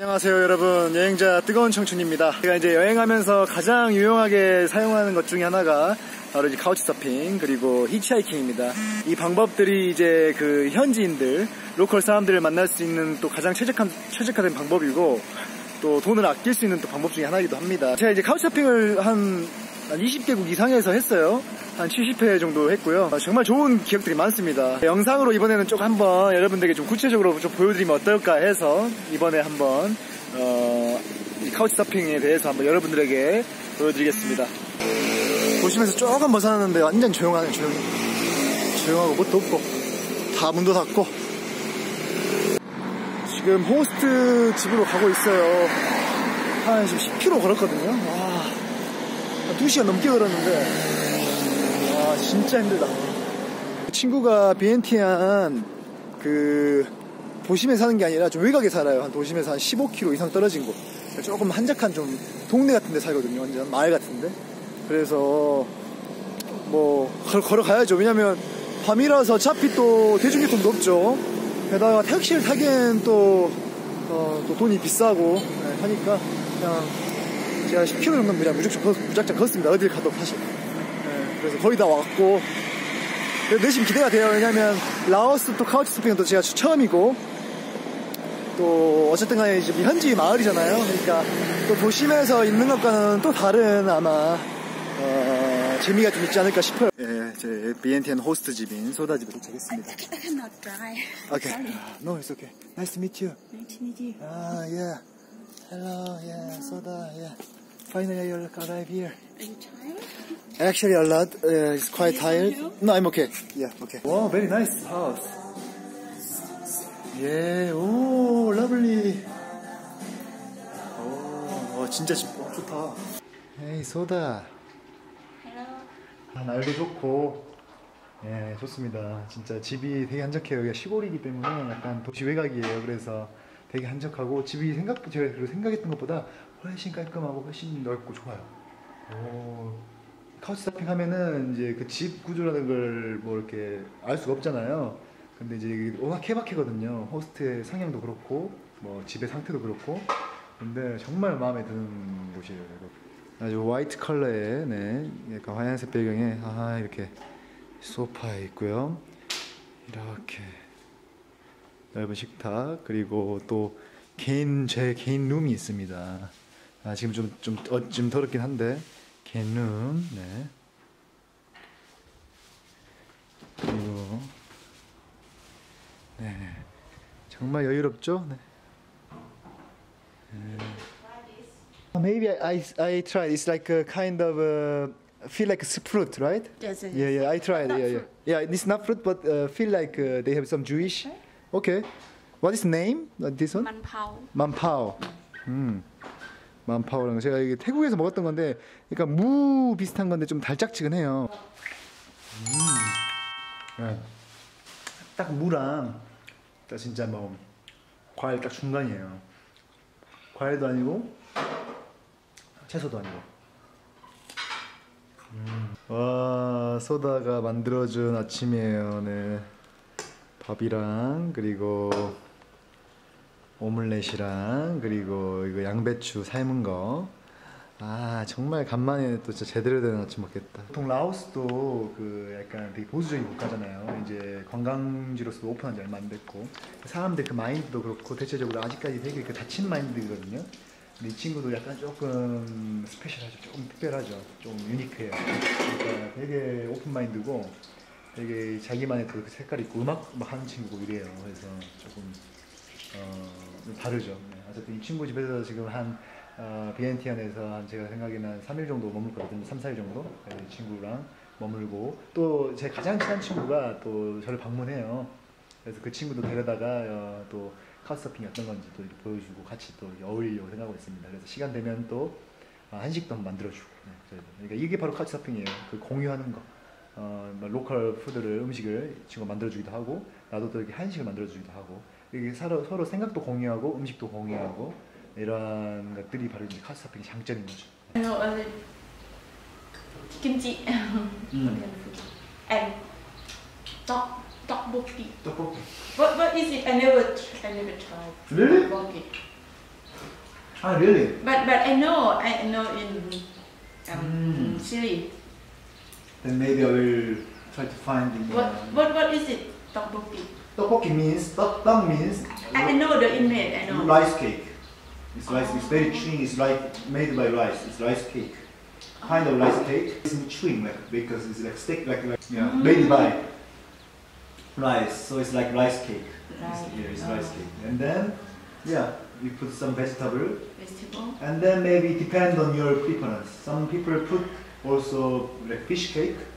안녕하세요 여러분. 여행자 뜨거운 청춘입니다. 제가 이제 여행하면서 가장 유용하게 사용하는 것 중에 하나가 바로 이제 couch surfing 그리고 히치하이킹입니다. 이 방법들이 이제 그 현지인들 local 사람들을 만날 수 있는 또 가장 최적한, 최적화된 방법이고 또 돈을 아낄 수 있는 또 방법 중에 하나이기도 합니다. 제가 이제 couch surfing을 한, 한 20개국 이상에서 했어요 한 70회 정도 했고요. 정말 좋은 기억들이 많습니다. 영상으로 이번에는 쭉 한번 여러분들에게 좀 구체적으로 좀 보여드리면 어떨까 해서 이번에 한번 어, 이 카우치 서핑에 대해서 한번 여러분들에게 보여드리겠습니다. 보시면서 조금 벗어났는데 완전 조용하네 조용 조용하고 뭣도 없고 다 문도 닫고 지금 호스트 집으로 가고 있어요. 한 지금 10km 걸었거든요. 와, 2시간 넘게 걸었는데 와 진짜 힘들다. 친구가 비엔티안 그 도심에 사는 게 아니라 좀 외곽에 살아요. 한 도심에서 한 15km 이상 떨어진 곳. 조금 한적한 좀 동네 같은 데 살거든요. 완전 마을 같은데. 그래서 뭐 걸어 가야죠. 왜냐면 밤이라서 어차피 또 대중교통도 없죠. 게다가 택시를 타기엔 또, 어, 또 돈이 비싸고 네, 하니까 그냥 제가 10km 정도는 그냥 무작정, 무작정 걷습니다. 어딜 가도 사실 그래서 거의 다 왔고 내심 기대가 돼요 왜냐면 라오스 또 카우치 또 제가 처음이고 또 어쨌든 간에 이제 현지 마을이잖아요 그러니까 또 도심에서 있는 것과는 또 다른 아마 어, 재미가 좀 있지 않을까 싶어요 예, 제 BNTN 호스트 집인 소다 집에 도착했습니다 I cannot drive. Okay. No, it's okay. Nice to meet you. Nice to meet you. Ah, yeah. Hello, yeah, soda, yeah. Finally, you arrived here. Are you tired? Actually, a lot. Uh, it's quite tired. No, I'm okay. Yeah, okay. Wow, very nice house. Yeah, oh, lovely. 오, 와, 진짜 집 어, 좋다. Hey, 소다. Hello. 아, 날도 좋고, 예, 좋습니다. 진짜 집이 되게 한적해요. 여기가 시골이기 때문에 약간 도시 외곽이에요. 그래서 되게 한적하고 집이 생각 제가 그리고 생각했던 것보다 훨씬 깔끔하고 훨씬 넓고 좋아요. 오, 카우치 서핑 하면은 이제 그 집 구조라는 걸 뭐 이렇게 알 수가 없잖아요. 근데 이제 워낙 케바케거든요. 호스트의 성향도 그렇고 뭐 집의 상태도 그렇고. 근데 정말 마음에 드는 곳이에요. 아주 화이트 컬러의 네, 약간 하얀색 배경에 아 이렇게 소파 있고요. 이렇게 넓은 식탁 그리고 또 개인 제 개인 룸이 있습니다. 아 지금 좀좀 어, 좀 더럽긴 한데 개인 룸 네. 그리고 네 정말 여유롭죠? 네. 네. Maybe I, I I tried. It's like a kind of uh, feel like a fruit, right? Yes, yes, Yeah, yes. yeah. I tried. Not Yeah, yeah. fruit. Yeah, it's not fruit, but uh, feel like uh, they have some Jewish. Okay. What is the name? Uh, this one? Manpao. 만파오. 음. 만파오라는 거 제가 이게 태국에서 먹었던 건데, 그러니까 무 비슷한 건데 좀 달짝지근해요. 음. 네. 딱 무랑 딱 진짜 뭐 과일 딱 중간이에요. 과일도 아니고 채소도 아니고. 음. 와 소다가 만들어준 아침이에요. 네. 밥이랑 그리고 오믈렛이랑 그리고 이거 양배추 삶은 거. 아 정말 간만에 또 진짜 제대로 된 아침 먹겠다. 보통 라오스도 그 약간 되게 보수적인 국가잖아요. 이제 관광지로서 오픈한 지 얼마 안 됐고 사람들 그 마인드도 그렇고 대체적으로 아직까지 되게 그 닫힌 마인드거든요. 근데 이 친구도 약간 조금 스페셜하죠. 조금 특별하죠. 좀 유니크해요. 그러니까 되게 오픈 마인드고 되게 자기만의 또 색깔 있고 음악 막 하는 친구고 이래요. 그래서 조금 어, 좀 다르죠. 네. 어쨌든 이 친구 집에서 지금 한 어, 비엔티안에서 한 제가 생각에는 한 3일 정도 머물 거거든요. 3, 4일 정도. 네, 이 친구랑 머물고 또 제 가장 친한 친구가 또 저를 방문해요. 그래서 그 친구도 데려다가 어, 또 couch surfing이 어떤 건지 또 보여주고 같이 또 어울리려고 생각하고 있습니다. 그래서 시간 되면 또 어, 한식도 한번 만들어주고. 네. 그러니까 이게 바로 couch surfing이에요. 그 공유하는 거. 어, 뭐 local food를 음식을 이 친구가 만들어주기도 하고 나도 또 이렇게 한식을 만들어주기도 하고 이게 서로, 서로 생각도 공유하고 음식도 공유하고 이러한 것들이 바로 이제 couch surfing의 장점인 거죠. Kimchi. Mm. and dog tteokbokki. 떡볶이. What what is it? I never I never tried. Really? Tteokbokki. Ah, really? But but I know I know in um, Mm. Chile. Then maybe I will try to find in What what what is it? Tteokbokki. Tteokbokki means, 떡, 떡 means I, know the image. I know. rice cake. It's rice, it's very chewing, it's like made by rice, it's rice cake. Kind of rice cake. It's chewing like because it's like stick like, like yeah, mm. made by rice. So it's like rice cake. It's, Right. yeah, it's Oh. rice cake. And then yeah, you put some vegetable Vegetable. and then maybe depend on your preference. Some people put also like fish cake Oh.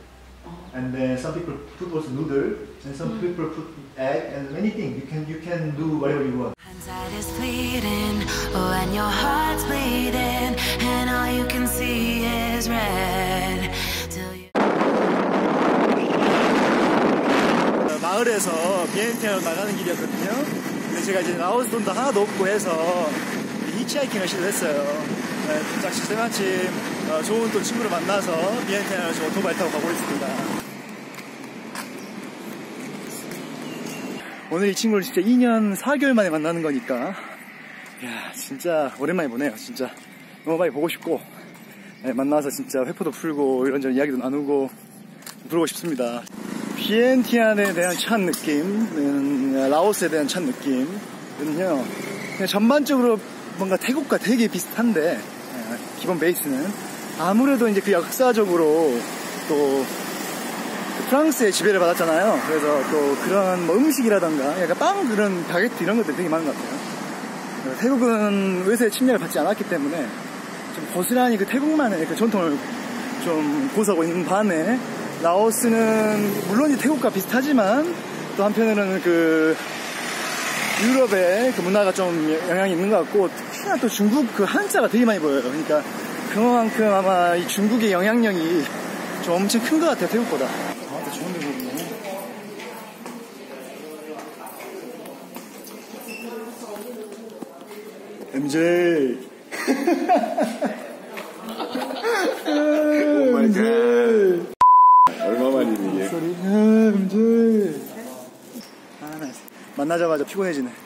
And then some people put also noodle and some Mm. people put egg and many things. You can you can do whatever you want. Hindsight is fleeting when your heart's bleeding and all you can see is red. 어, 마을에서 비엔티아로 나가는 길이었거든요. 근데 제가 이제 라오스 돈도 하나도 없고 해서 히치하이킹을 시도했어요. 네, 딱 시대마침 어, 좋은 또 친구를 만나서 지금 오토바이 타고 가고 있습니다. 오늘 이 친구를 진짜 2년 4개월 만에 만나는 거니까 야 진짜 오랜만에 보네요. 진짜 너무 많이 보고 싶고 네, 만나서 진짜 회포도 풀고 이런저런 이야기도 나누고 그러고 싶습니다. 비엔티안에 대한 첫 느낌, 음, 라오스에 대한 첫 느낌은요, 전반적으로 뭔가 태국과 되게 비슷한데, 예, 기본 베이스는 아무래도 이제 그 역사적으로 또 프랑스의 지배를 받았잖아요. 그래서 또 그런 뭐 음식이라던가 약간 빵 그런 바게트 이런 것들이 되게 많은 것 같아요. 태국은 의사의 침략을 받지 않았기 때문에 좀 고스란히 그 태국만의 그 전통을 좀 고수하고 있는 반에 라오스는 물론 태국과 비슷하지만 또 한편으로는 그 유럽의 그 문화가 좀 영향이 있는 것 같고 특히나 또 중국 그 한자가 되게 많이 보여요. 그러니까 그만큼 아마 이 중국의 영향력이 좀 엄청 큰 것 같아요 태국보다. 아, 좋은 데 보이네. MJ. MJ. 얼마만이니 이게? 소리. MJ. 아, 나 만나자마자 피곤해지네.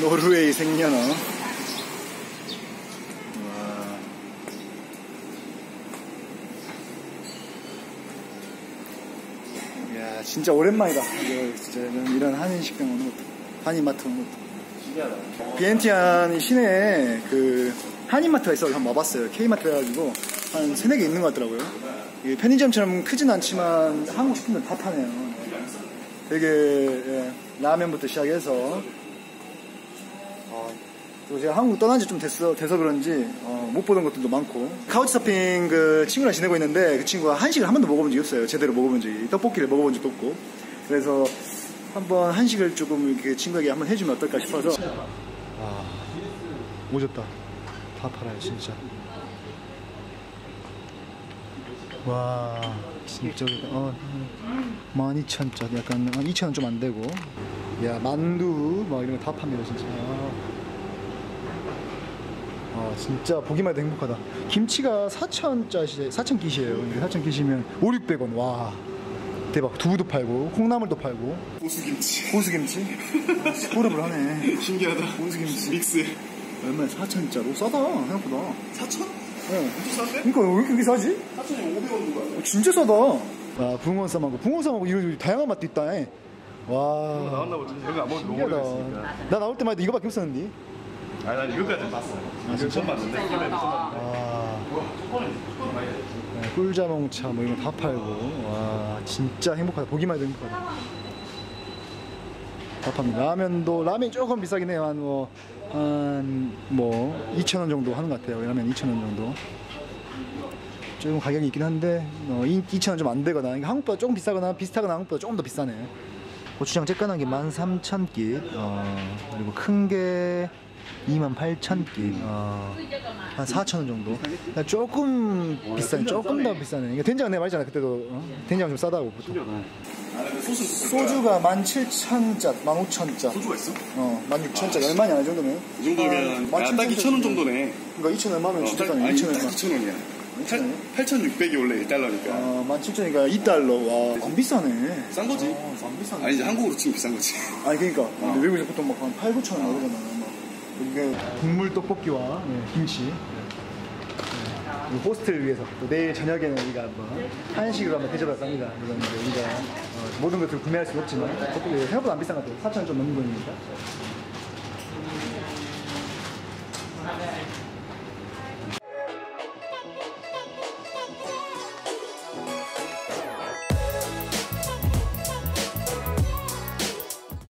노르웨이 생년어. 진짜 오랜만이다. 진짜 이런, 한인 식당 오는 것도. 한인 마트 오는 것도. 신기하다. 비엔티안 시내에 그 한인 마트가 있어서 한번 와봤어요. K마트 해가지고 한 세네 개 있는 것 같더라고요. 편의점처럼 크진 않지만 한국 식품들 다 파네요. 되게 예, 라면부터 시작해서 어, 또 제가 한국 떠난 지 좀 됐어, 돼서 그런지 어, 못 보던 것들도 많고 카우치 서핑 그 친구랑 지내고 있는데 그 친구가 한식을 한 번도 먹어본 적이 없어요. 제대로 먹어본 적이 떡볶이를 먹어본 적도 없고 그래서 한번 한식을 조금 이렇게 친구에게 한번 해주면 어떨까 싶어서 아, 오졌다. 다 팔아요, 진짜. 와, 진짜, 어, 12,000짜. 약간, 2,000원 좀 안 되고. 야, 만두, 막 이런 거 다 팝니다, 진짜. 아, 아, 진짜 보기만 해도 행복하다. 김치가 4,000짜리, 4,000끼시에요. 4,000끼시면 5, 600원. 와. 대박. 두부도 팔고, 콩나물도 팔고, 고수김치. 고수김치? 호흡을 하네. 신기하다. 고수김치. 믹스. 얼마에 4천짜리? 싸다 생각보다 4천? 어. 엄청 싼데? 그러니까 왜 이렇게 싸지? 4천이 500원 누가? 어, 진짜 싸다 아 붕어 쌈하고 붕어 쌈하고 이런 다양한 맛도 있다 에. 와 나왔나 보지. 여기 안 먹는 너무 신기하다 오래됐으니까. 나 나올 때마다 이거밖에 없었는데 아니, 난 이거까지 봤어. 이거 처음 봤는데. 이거는 처음 봤는데. 아. 네, 꿀자몽차 뭐 이런 거 다 팔고. 와 진짜 행복하다. 보기만 해도 행복하다. 다 팝니다. 라면도 라면이 조금 비싸긴 해요. 한뭐 한뭐 2,000원 정도 하는 것 같아요. 라면 2,000원 정도. 조금 가격이 있긴 한데 어, 2,000원 좀 안 되거나 그러니까 한국보다 조금 비싸거나 비슷하거나 한국보다 조금 더 비싸네 고추장 쬐끈한 게 13,000끼 어, 그리고 큰 게 28,000끼 어, 한 4,000원 정도. 그러니까 조금 비싸네. 조금 더 비싸네. 그러니까 된장은 내가 말했잖아 그때도. 어? 된장은 좀 싸다고 보통. 소주가 17,000짜 15,000짜 소주가 있어? 어 16,000짜 얼마냐 이 정도면? 이 정도면 아, 야, 딱 2천 원 정도네. 그러니까 2천 얼마면 어, 진짜 2천 딱 얼마. 2천 원이야. 괜찮네. 8,600이 원래 1달러니까. 아, 17,000이니까 2달러. 와, 안 비싸네. 싼 거지. 어, 안 비싸네. 아니 이제 한국으로 치면 비싼 거지. 아니 그러니까 근데 외국에서 보통 막한 8, 9천 원 나오잖아 막 이게 국물 떡볶이와 네, 김치 네. 이 호스트를 위해서 또 내일 저녁에는 우리가 한번 한식으로 한번 대접을 합니다 이건 이제 우리가 어, 모든 것들을 구매할 수는 없지만 떡볶이 생각보다 안 비싼 것 같아요 4천 원 좀 넘는 거니까